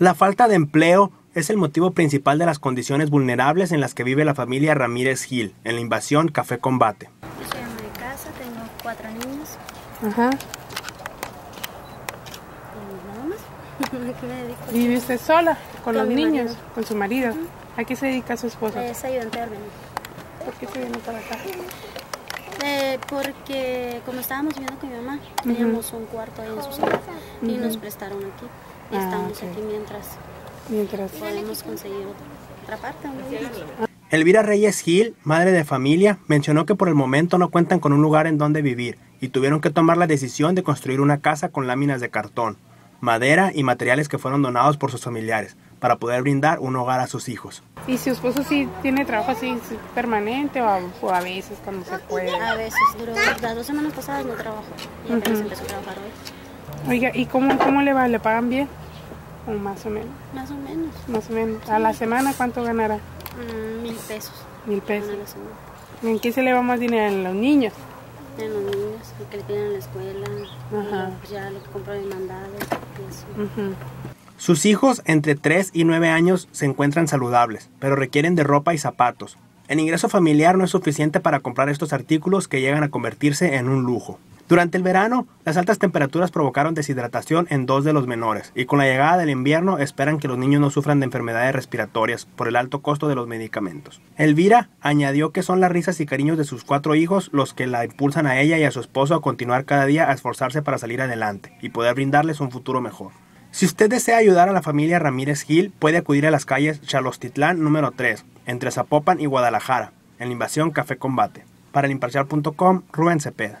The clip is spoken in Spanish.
La falta de empleo es el motivo principal de las condiciones vulnerables en las que vive la familia Ramírez Gil en la invasión Café Combate. Yo soy ama de casa, tengo cuatro niños Ajá. y nada más. ¿A qué me vive usted sola con, Con los niños? marido. ¿Con su marido? ¿A qué se dedica su esposo? Es ayudante de. ¿Por qué se viene para acá? Eh, porque como estábamos viviendo con mi mamá, teníamos un cuarto ahí en su sala y nos prestaron aquí. Y Ah, estamos ok. aquí mientras Mientras... podemos conseguir otra parte. Elvira Reyes Gil, madre de familia, mencionó que por el momento no cuentan con un lugar en donde vivir y tuvieron que tomar la decisión de construir una casa con láminas de cartón, madera y materiales que fueron donados por sus familiares para poder brindar un hogar a sus hijos. ¿Y su esposo sí tiene trabajo así sí, permanente o a, o a veces cuando se puede? A veces duró las dos semanas pasadas no trabajó y apenas empezó a trabajar hoy. Oiga, ¿y cómo, cómo le va? ¿Le pagan bien? O más o menos. Más o menos. Más o menos. ¿A la semana cuánto ganará? mm, mil pesos. Mil a pesos. la semana. ¿En qué se le va más dinero? ¿En los niños? En los niños, lo que le piden en la escuela, Ajá. pues, ya lo que compro en mandado y eso. Ujú. Sus hijos entre 3 y 9 años se encuentran saludables, pero requieren de ropa y zapatos. El ingreso familiar no es suficiente para comprar estos artículos que llegan a convertirse en un lujo. Durante el verano, las altas temperaturas provocaron deshidratación en dos de los menores, y con la llegada del invierno esperan que los niños no sufran de enfermedades respiratorias por el alto costo de los medicamentos. Elvira añadió que son las risas y cariños de sus cuatro hijos los que la impulsan a ella y a su esposo a continuar cada día a esforzarse para salir adelante y poder brindarles un futuro mejor. Si usted desea ayudar a la familia Ramírez Gil, puede acudir a las calles Chalostitlán número 3, entre Zapopan y Guadalajara, en la invasión Café Combate. Para el imparcial.com, Rubén Cepeda.